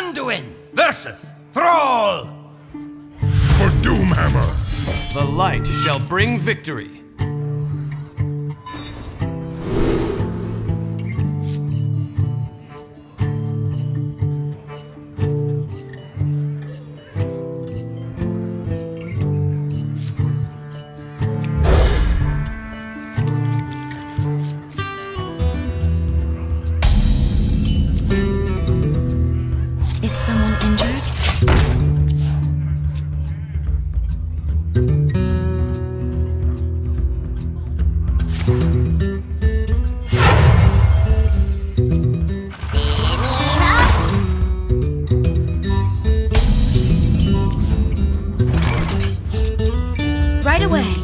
Anduin versus Thrall. For Doomhammer. The light shall bring victory. Right away.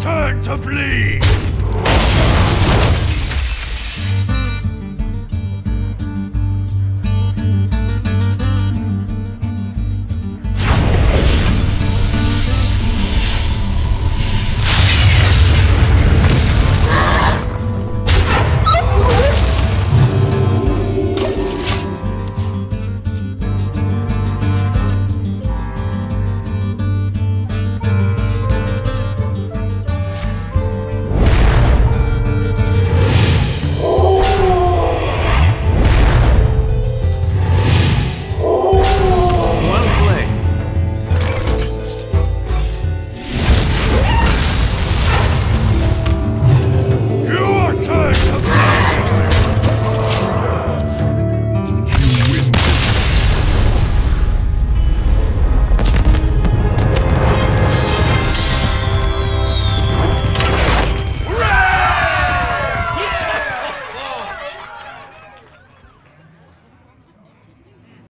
Your turn to bleed!